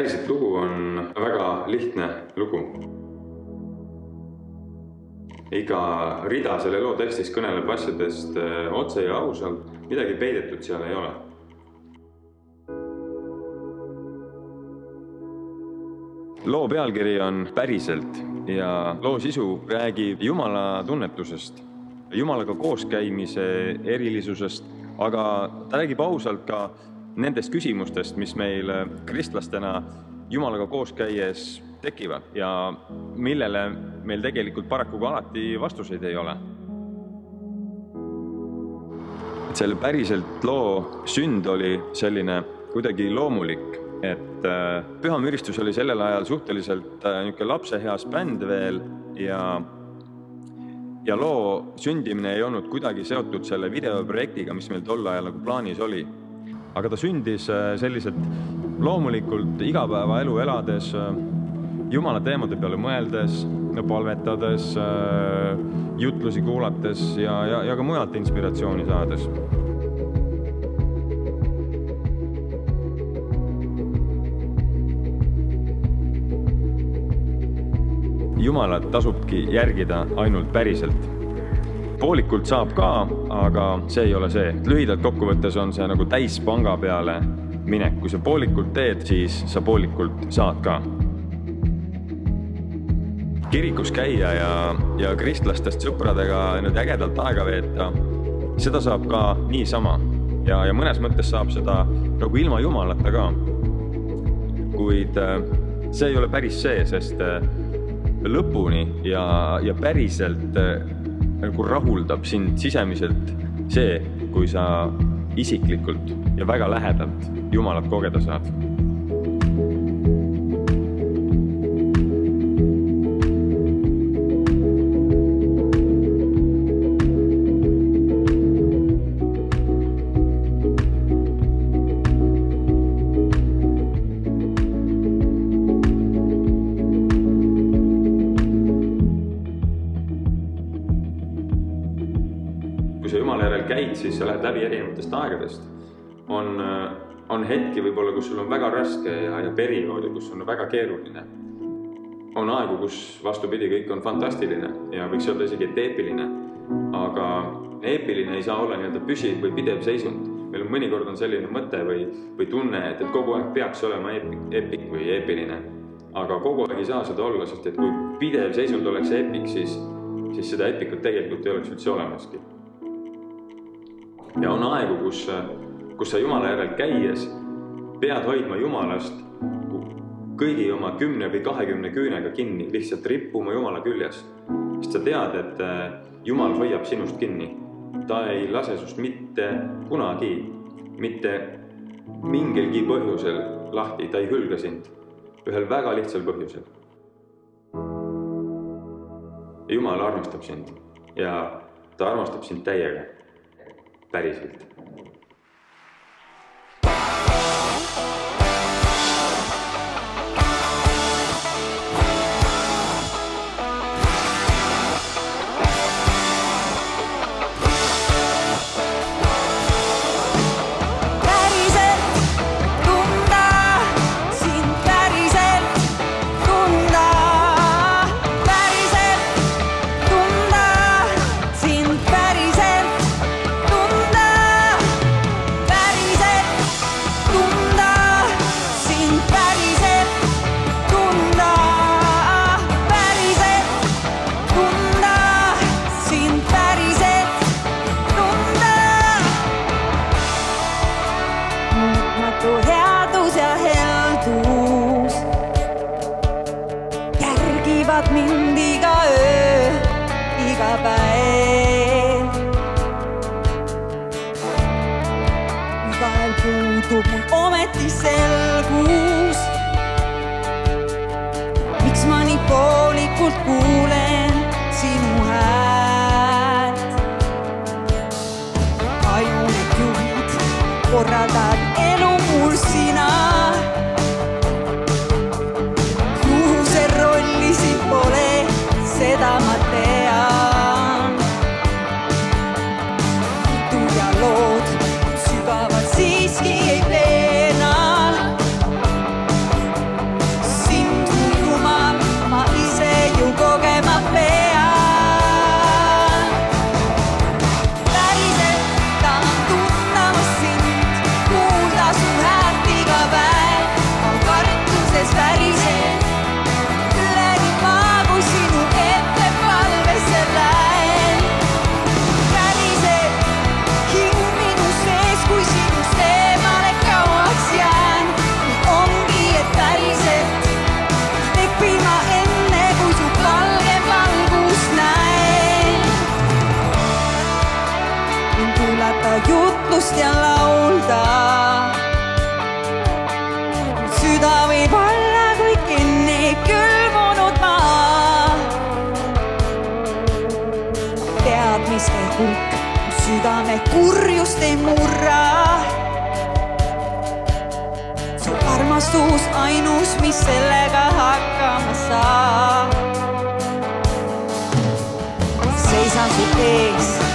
päriselt lugu on väga lihtne lugu. iga rida selle loo tekstis kõneleb asjadest äh, otse ja ausalt, midagi peidetud seal ei ole. loo pealkiri on Päriselt ja loo sisu räägib Jumala tunnetusest, Jumalaga kooskäimise erilisusest, aga ta räägib ausalt ka nendest küsimustest, mis meil kristlastena Jumalaga koos käies tekivad ja millele meil tegelikult paraku ka alati vastuseid ei ole. et selle päriselt loo sünd oli selline kuidagi loomulik, et äh, Püha Müristus oli sellel ajal suhteliselt äh, niisugune lapseheas bänd veel ja ja loo sündimine ei olnud kuidagi seotud selle videoprojektiga, mis meil tol ajal nagu plaanis oli aga ta sündis äh, selliselt loomulikult igapäevaelu elades, äh, jumala teemade peale mõeldes, palvetades, äh, jutlusi kuulates ja, ja, ja ka mujalt inspiratsiooni saades. jumalat tasubki järgida ainult päriselt poolikult saab ka, aga see ei ole see. lühidalt kokkuvõttes on see nagu täispanga peale minek, kui sa poolikult teed, siis sa poolikult saad ka. kirikus käia ja, ja kristlastest sõpradega nüüd ägedalt aega veeta, seda saab ka niisama ja, ja mõnes mõttes saab seda nagu ilma Jumalata ka. kuid äh, see ei ole päris see, sest äh, lõpuni ja, ja päriselt äh, nagu rahuldab sind sisemiselt see, kui sa isiklikult ja väga lähedalt Jumalat kogeda saad sa lähed läbi erinevatest aegadest. on, on hetki võib-olla, kus sul on väga raske ja, ja perioode, kus on väga keeruline. on aegu, kus vastupidi, kõik on fantastiline ja võiks öelda isegi, et eepiline. aga eepiline ei saa olla nii-öelda püsiv või pidev seisund. meil on mõnikord on selline mõte või, või tunne, et, et kogu aeg peaks olema eepik, eepik või eepiline. aga kogu aeg ei saa seda olla, sest et kui pidev seisund oleks eepik, siis, siis seda epikut tegelikult ei oleks üldse olemaski ja on aegu, kus, kus sa Jumala järel käies pead hoidma Jumalast kõigi oma kümne või kahekümne küünega kinni, lihtsalt rippuma Jumala küljes. sest sa tead, et äh, Jumal hoiab sinust kinni. ta ei lase sinust mitte kunagi, mitte mingilgi põhjusel lahti, ta ei hülga sind. ühel väga lihtsal põhjusel. Jumal armastab sind ja ta armastab sind täiega päriselt. Hoiavad mind iga öö, iga päev. vahel puudub mul ometi selgus. miks ma nii poolikult kuulen sinu häält? tajun, et juhid, korraldad teostjan laulda. süda võib olla kui kinni külmunud maa. teadmiste hulk südame kurjust ei murra. su armastus ainus, mis sellega hakkama saab. seisan su ees